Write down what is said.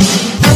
Bye.